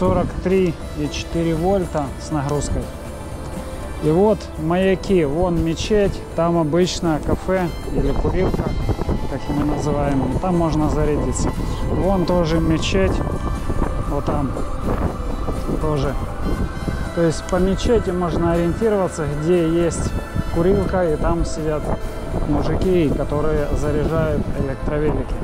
43,4 вольта с нагрузкой. И вот маяки, вон мечеть, там обычно кафе или курилка, как мы называем, там можно зарядиться. Вон тоже мечеть, вот там тоже. То есть по мечети можно ориентироваться, где есть курилка, и там сидят мужики, которые заряжают электровелики.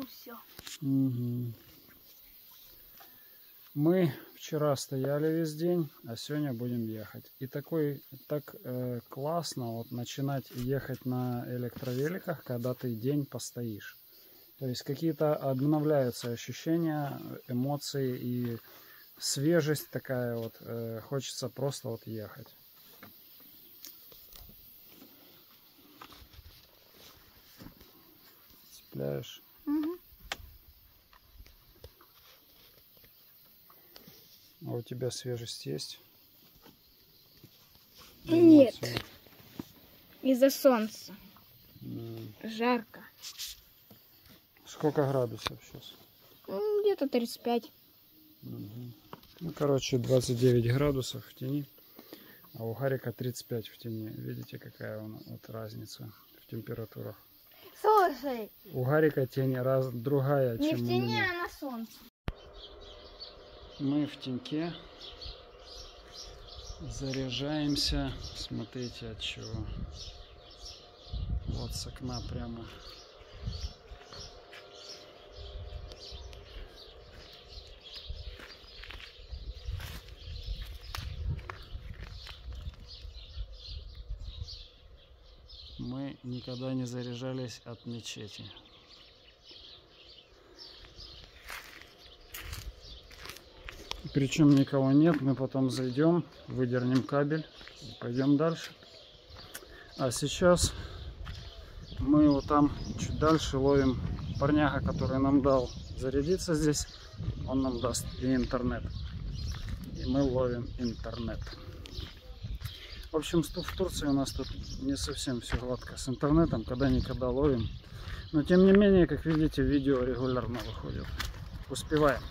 Все. Мгм. Мы вчера стояли весь день, а сегодня будем ехать. И такой так э, классно вот начинать ехать на электровеликах, когда ты день постоишь. То есть какие-то обновляются ощущения, эмоции и свежесть такая вот. э, хочется просто вот ехать. Цепляешь. А у тебя свежесть есть? Нет. Эмоции? Из-за солнца. М. Жарко. Сколько градусов сейчас? Ну, Где-то 35. Ну, короче, 29 градусов в тени, а у Гарика 35 в тени. Видите, какая у нас вот разница в температурах? Слушай, У Гарика тень раз другая, не чем в у тени, меня. а на солнце. Мы в теньке заряжаемся. Смотрите от чего. Вот с окна прямо. Мы никогда не заряжались от мечети. Причем никого нет, мы потом зайдем, выдернем кабель и пойдем дальше. А сейчас мы вот там чуть дальше ловим парняга, который нам дал зарядиться здесь. Он нам даст и интернет. И мы ловим интернет. В общем, в Турции у нас тут не совсем все гладко с интернетом, когда-никогда ловим. Но тем не менее, как видите, видео регулярно выходит. Успеваем.